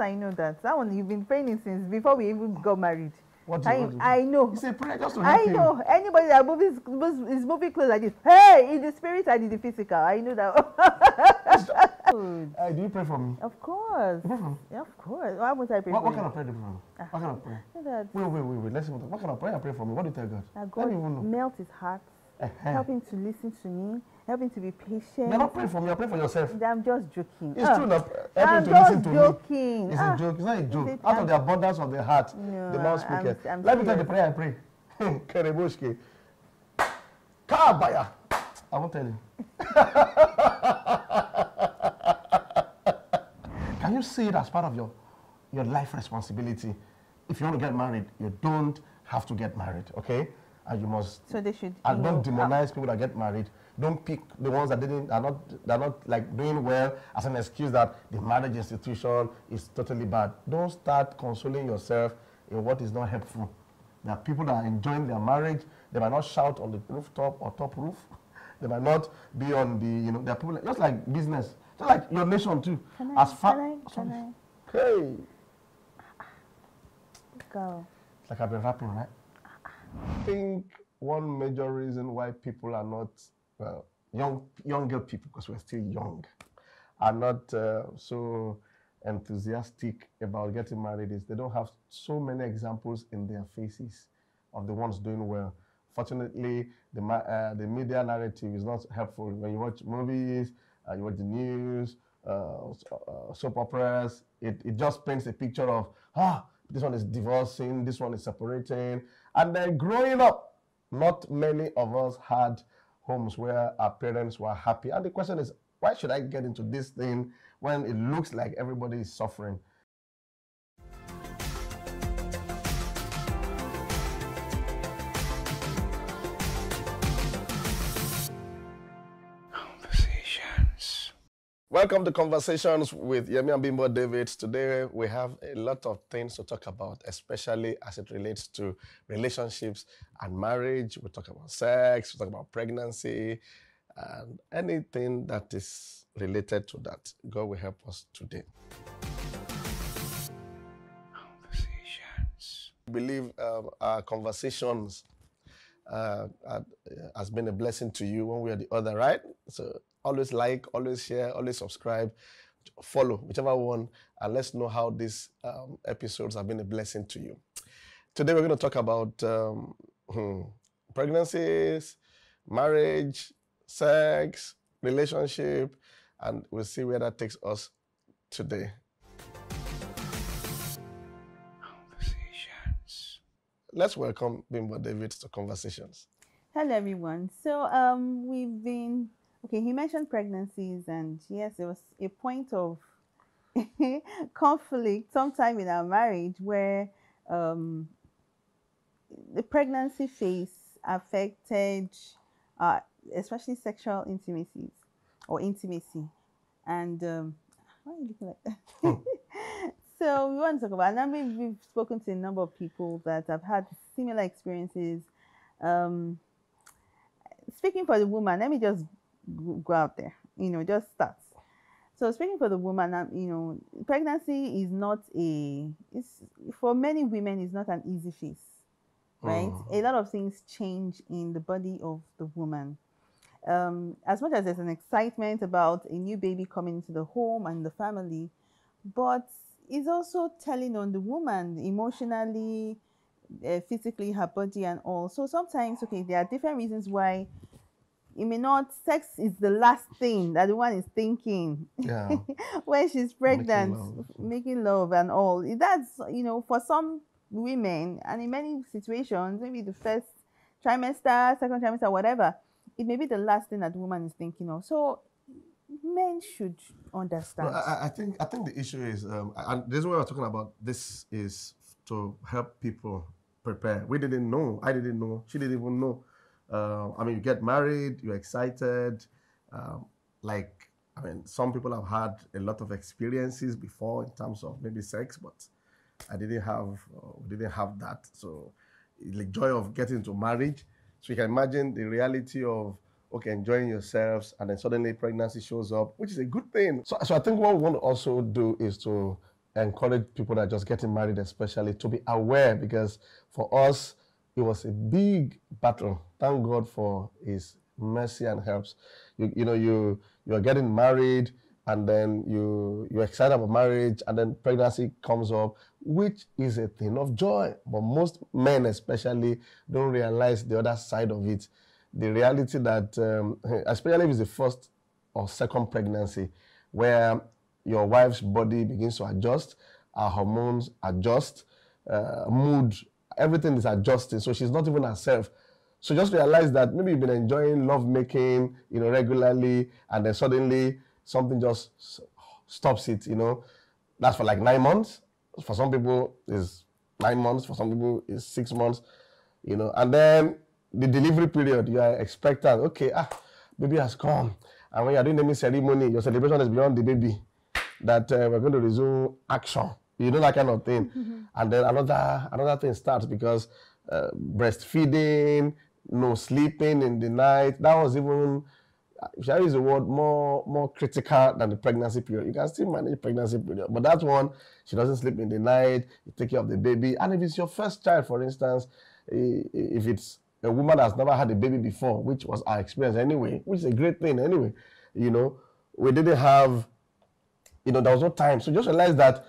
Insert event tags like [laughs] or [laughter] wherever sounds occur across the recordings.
I know that. That one you've been praying it since before we even got married. What do I, what do I know. It's a prayer just to help I him. know. Anybody that moves is moving close like this. Hey, in the spirit and in the physical. I know that. [laughs] Uh, do you pray for me? of course. You pray for me? Yeah, of course. Why would I pray What, for what you? kind of prayer do you pray for me? What kind of prayer? That Wait, wait, wait, wait. Let's see what, kind of prayer I pray for me. What do you tell God? that Let God me even know. melt his heart, Uh-huh. help him to listen to me, help him to be patient. Not praying for me. You're praying for yourself. I'm just joking. It's Ah, true that I'm help him to just listen to joking. me. It's Ah, a joke. It's not a joke. it- Out I'm- of the abundance of the heart, No, the mouth speaketh. Let me tell the prayer I pray. [laughs] Kereboshke. Kabaya. I won't tell you. [laughs] Can you see it as part of your, your life responsibility? If you want to get married, you don't have to get married, okay? And you must So they should. and don't demonize people that get married. Don't pick the ones that didn't are not they're not like doing well as an excuse that the marriage institution is totally bad. Don't start consoling yourself in what is not helpful. There are people that are enjoying their marriage. They might not shout on the rooftop or top roof. [laughs] They might not be on the you know. There are people like- just like business, just like your nation too. Can I? as far can I? Hey, go? it's like I've been rapping, right? I think one major reason why people are not, well, young, younger people, because we're still young, are not uh, so enthusiastic about getting married is they don't have so many examples in their faces of the ones doing well. Fortunately, the, uh, the media narrative is not helpful. When you watch movies, uh, you watch the news, uh, uh, soap operas, it, it just paints a picture of, ah, this one is divorcing, this one is separating. And then growing up, not many of us had homes where our parents were happy. And the question is, why should I get into this thing when it looks like everybody is suffering? Welcome to Conversations with Yemi and Bimbo David. Today we have a lot of things to talk about, especially as it relates to relationships and marriage. We talk about sex, we talk about pregnancy, and anything that is related to that. God will help us today. Conversations. I believe um, our conversations uh, uh, has been a blessing to you one way or the other, right? So always like, always share, always subscribe, follow, whichever one, and let's know how these um, episodes have been a blessing to you. Today we're going to talk about um, hmm, pregnancies, marriage, sex, relationship, and we'll see where that takes us today. Conversations. Let's welcome Bimbo David to Conversations. Hello, everyone. So, um, we've been okay. He mentioned pregnancies, and yes, there was a point of [laughs] conflict sometime in our marriage where um, the pregnancy phase affected, uh, especially sexual intimacies or intimacy, and um, why are you looking like that? [laughs] so we want to talk about. And I mean, we've spoken to a number of people that have had similar experiences. Um, speaking for the woman, let me just go out there, you know, just start. So speaking for the woman, um, you know, pregnancy is not a, it's for many women, it's not an easy phase, right? A lot of things change in the body of the woman. Um, as much as there's an excitement about a new baby coming into the home and the family, but it's also telling on the woman emotionally, uh, physically, her body, and all. So sometimes, okay, there are different reasons why it may not. Sex is the last thing that the one is thinking Yeah. [laughs] when she's pregnant, love. making love and all. That's you know for some women and in many situations, maybe the first trimester, second trimester, whatever, it may be the last thing that the woman is thinking of. So men should understand. No, I- I think I think the issue is, um, and this is what we're talking about. This is to help people prepare. We didn't know. I didn't know. She didn't even know. Uh, I mean, you get married, you're excited. Um, like, I mean, some people have had a lot of experiences before in terms of maybe sex, but I didn't have. Uh, didn't have that. So, the joy of getting to marriage. So you can imagine the reality of okay, enjoying yourselves, and then suddenly pregnancy shows up, which is a good thing. So, so I think what we want to also do is to encourage people that are just getting married, especially, to be aware because for us, it was a big battle. Thank God for His mercy and helps. You, you know, you you are getting married, and then you you're excited about marriage, and then pregnancy comes up, which is a thing of joy. But most men, especially, don't realize the other side of it. The reality that, um, [laughs] especially if it's the first or second pregnancy, where your wife's body begins to adjust, her hormones adjust, uh, mood, everything is adjusting. So she's not even herself. So just realize that maybe you've been enjoying love making, you know, regularly, and then suddenly something just stops it. You know, that's for like nine months. For some people, is nine months. For some people, is six months. You know, and then the delivery period, you are expectant. Okay, ah, baby has come, and when you are doing naming ceremony, your celebration is beyond the baby. That uh, we're going to resume action. You know that kind of thing, and then another another thing starts because uh, breastfeeding, no sleeping in the night. That was even shall I use the word more more critical than the pregnancy period. You can still manage pregnancy period, but that one she doesn't sleep in the night. You take care of the baby, and if it's your first child, for instance, if it's a woman that's never had a baby before, which was our experience anyway, which is a great thing anyway. You know, we didn't have, you know, there was no time. So just realize that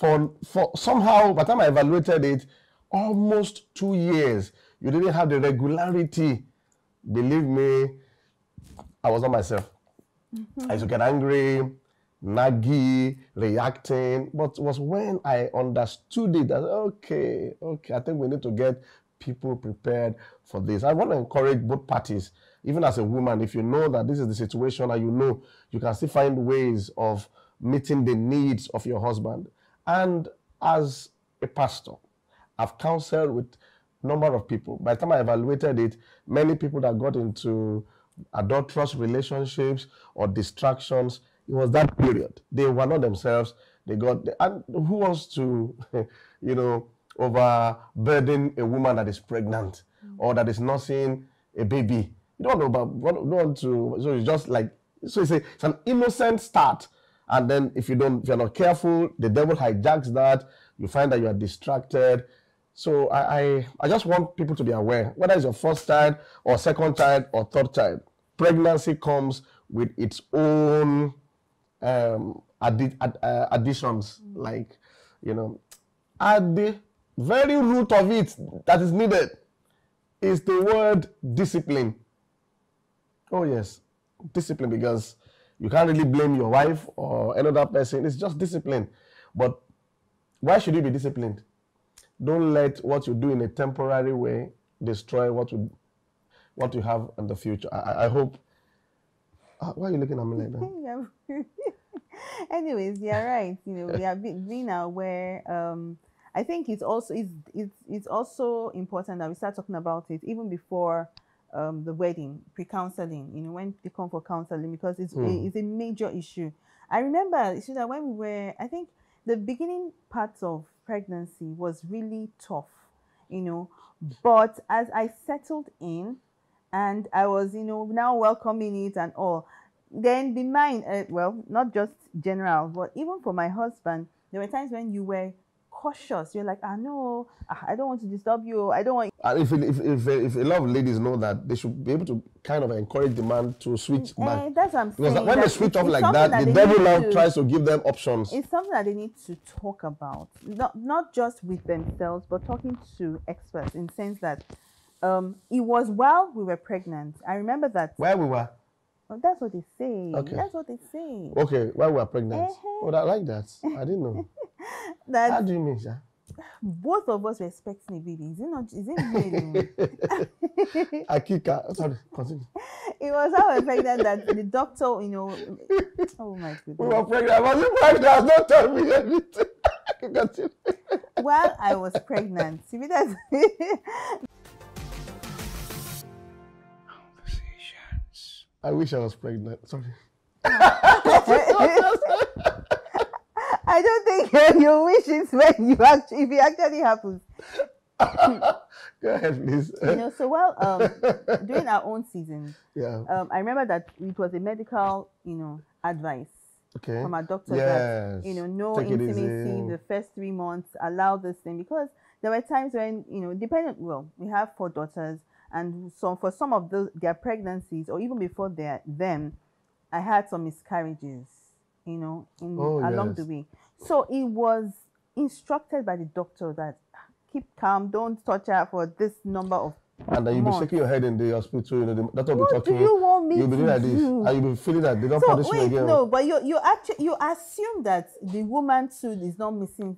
for for somehow by the time I evaluated it, almost two years, you didn't have the regularity. Believe me, I was not myself. Mm-hmm. I used to get angry, naggy, reacting. But it was when I understood it that okay, okay, I think we need to get people prepared for this. I want to encourage both parties, even as a woman, if you know that this is the situation and you know you can still find ways of meeting the needs of your husband. And as a pastor, I've counseled with number of people. By the time I evaluated it, many people that got into adulterous relationships or distractions, it was that period. They were not themselves. They got, and who wants to, [laughs] you know, overburden a woman that is pregnant or that is nursing a baby? You don't know about, you don't want to, so it's just like, so it's, a, it's an innocent start. And then if you don't, if you're not careful, the devil hijacks that. You find that you are distracted. So I, I, I just want people to be aware, whether it's your first child or second child or third child, pregnancy comes with its own um, addi- ad- uh, additions. Like, you know, at the very root of it that is needed is the word discipline. Oh yes, discipline because you can't really blame your wife or another person. It's just discipline. But why should you be disciplined? Don't let what you do in a temporary way destroy what you what you have in the future. I, I- hope. Ah, why are you looking at me like that? [laughs] [laughs] Anyways, you're right. You know, we are be- being aware. Um, I think it's also it's, it's it's also important that we start talking about it even before um, the wedding, pre-counseling. You know, when they come for counseling because it's Hmm. a, it's a major issue. I remember you that when we were, I think the beginning parts of pregnancy was really tough. You know, but as I settled in, and I was, you know, now welcoming it and all. Then the mind, uh, well, not just general, but even for my husband, there were times when you were cautious. You're like, ah, no, ah, I don't want to disturb you. I don't want. And if, if, if, if a lot of ladies know that, they should be able to kind of encourage the man to switch back. Eh, that's what I'm Because saying. when they switch off like something that, the devil now to- tries to give them options. It's something that they need to talk about, not not just with themselves, but talking to experts. In sense that um, it was while we were pregnant. I remember that. Where we were. Oh, that's what they say. Okay. That's what they say. Okay, while we were pregnant. Uh-huh. Oh, I like that. I didn't know. [laughs] That How do you mean, sir? both of us were expecting a baby. Is it not? Is it male? Akika. [laughs] Sorry, continue. [laughs] it was were pregnant that the doctor, you know. Oh my goodness. We were pregnant. I wasn't pregnant. Don't tell me anything. While I was pregnant, see, that's I wish I was pregnant. Sorry. [laughs] I don't think your, your wish is when you actually, if it actually happens. [laughs] Go ahead, please. You know, so well, um, [laughs] during our own season, yeah. um, I remember that it was a medical, you know, advice Okay. from our doctor that you know no Take intimacy the first three months allow this thing because there were times when you know depending well we have four daughters and some for some of those their pregnancies or even before their them i had some miscarriages you know in Oh, along the way so it was instructed by the doctor that keep calm don't touch her for this number of And then you'll be shaking your head in the hospital, you know, the doctor will be what do talking. you want me You'll be to doing like this. do And you'll be feeling that they don't so punish you wait, again. no, but you you actually you assume that the woman too is not missing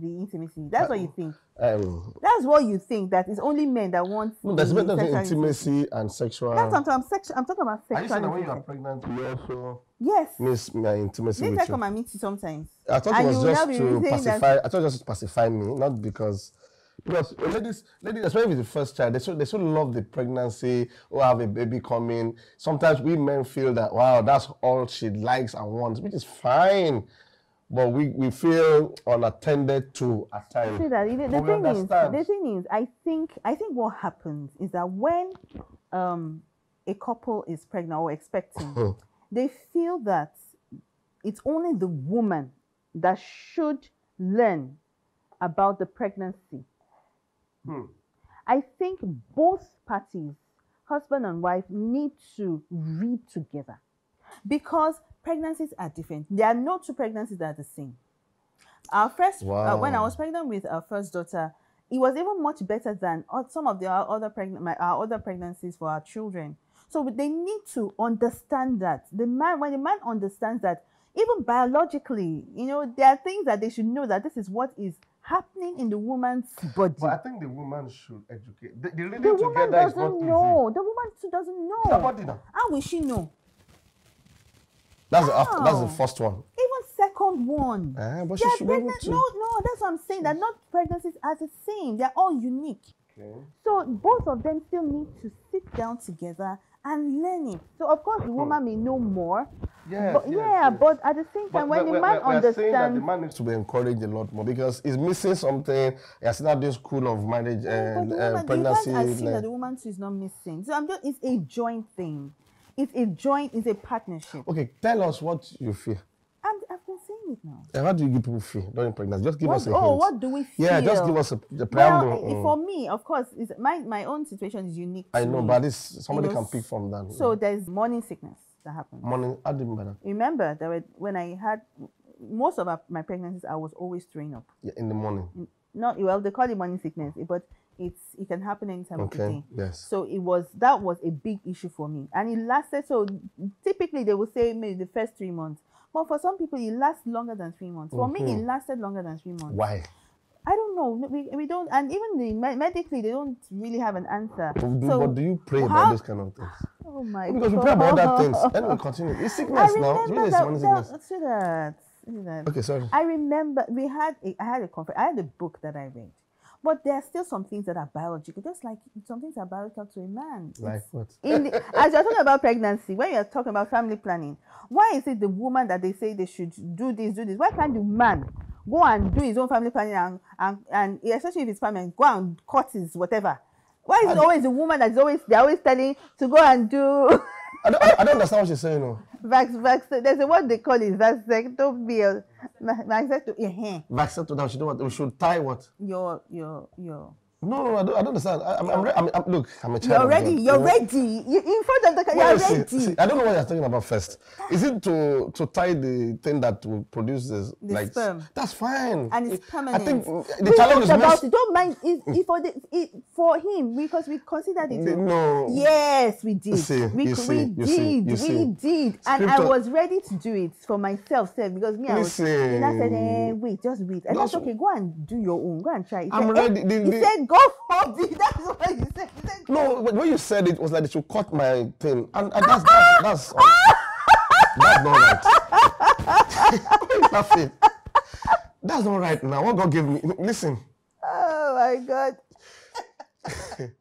the intimacy. That's what you think. Um, That's what you think. That it's only men that want. no, there's the a difference intimacy and sexual. That's what I'm, sex, I'm talking about Are you saying sexual that when you are pregnant, you also Yes. miss my intimacy Later with come you? and meet you sometimes. I thought and it you was just to saying that- pacify. I thought it was just to pacify me, not because. Because ladies, ladies, especially with the first child, they so they so love the pregnancy or have a baby coming. Sometimes we men feel that wow, that's all she likes and wants, which is fine. But we, we feel unattended to at times. See that the, the But we thing is, the thing is, I think I think what happens is that when um, a couple is pregnant or expecting, they feel that it's only the woman that should learn about the pregnancy. Hmm. I think both parties, husband and wife, need to read together because pregnancies are different. There are no two pregnancies that are the same. Our first, uh, when I was pregnant with our first daughter, it was even much better than some of the our other pregnant, my, our other pregnancies for our children. So they need to understand that the man, when the man understands that, even biologically, you know, there are things that they should know that this is what is happening in the woman's body. But I think the woman should educate. The, the The woman together is not doesn't easy. know. The woman too doesn't know. How will she know? That's the after, that's the How? first one. Even second one. Eh, but They she should be able pregnant. to. No, no, that's what I'm saying. That not pregnancies are the same. They're all unique. Okay. So both of them still need to sit down together and learn it. So of course the woman may know more. Yes, but yes, yeah, yes. but at the same But time, when we- the man saying that the understands, man needs to be encouraged a lot more because he's missing something. He has not this school of marriage but and the uh, woman, pregnancy. you can't assume that like- the woman too is not missing. So I'm just, it's a joint thing. It's a joint, it's a partnership. Okay, tell us what you feel. I'm, I've been saying it now. And how do you give people feel during pregnancy? Just give What, us a oh, hint. what do we feel? Yeah, just give us a, the preamble. Well, Mm. for me, of course, my my own situation is unique. I know, me. but this somebody know, can pick from that. So there's morning sickness that happens. morning, how do you mean that? Remember, there were when I had most of my pregnancies, I was always throwing up. Yeah, in the morning. Not well, they call it morning sickness, but it's it can happen anytime of the day. Yes. So it was that was a big issue for me, and it lasted. So typically they would say maybe the first three months, but for some people it lasts longer than three months. For me, it mm-hmm. lasted longer than three months. Why? I don't know. We, we don't, and even the me- medically they don't really have an answer. But do, so but do you pray how- about those kind of things? Oh my Because we pray about other things. Anyway, continue. It's I sickness now. remember Really, that. morning that sickness. see that. See that. Okay, sorry. I remember we had a, I had a conference. I had a book that I read, but there are still some things that are biological. Just like some things are biological to a man. Like It's- what? the, [laughs] as you're talking about pregnancy, when you're talking about family planning, why is it the woman that they say they should do this, do this? Why can't the man go and do his own family planning and and, and especially if it's permanent, go and cut his whatever? Why is it always the woman that's always they're always telling to go and do I don't, I, don't understand what you're saying. No. [laughs] vax vax? There's a word they call it vax. Don't be a vax to uh Vaccine to that. Should do what? We should tie what? your your your. No, no, I don't, I don't understand. I, I'm, I'm, re- I'm, I'm, look, I'm a child. You're ready. You're you know? ready. You in front of the Wait, you're see, ready. see, I don't know what you're talking about first. Is it to to tie the thing that will produce this The like sperm. That's fine. and it's permanent. I think the we challenge is about it. Don't mind it, it for the it, for him because we considered it. no. Yes, we did. see, we you see, we you did. see, you we see. did, and I Scripture- was ready to do it for myself, sef, because me, I was. Then I said, eh, Listen. "Wait, just wait." And that's Just- okay. Go and do your own. Go and try. He I'm said, ready. Eh, The- he the- said, "Go for it." That's what he said. He said, No, when you said it was like they should cut my thing, and, and that's that's [laughs] that's, that's not right. [laughs] You laughing? That's not right now. What God gave me. Listen, "Oh my God." [laughs]